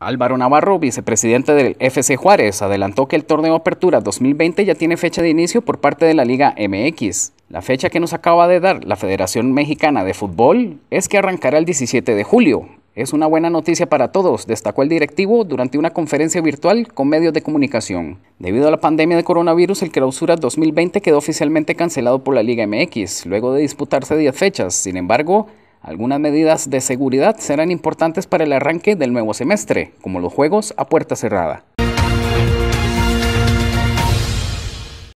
Álvaro Navarro, vicepresidente del FC Juárez, adelantó que el torneo Apertura 2020 ya tiene fecha de inicio por parte de la Liga MX. La fecha que nos acaba de dar la Federación Mexicana de Fútbol es que arrancará el 17 de julio. Es una buena noticia para todos, destacó el directivo durante una conferencia virtual con medios de comunicación. Debido a la pandemia de coronavirus, el Clausura 2020 quedó oficialmente cancelado por la Liga MX, luego de disputarse 10 fechas. Sin embargo, algunas medidas de seguridad serán importantes para el arranque del nuevo semestre, como los juegos a puerta cerrada.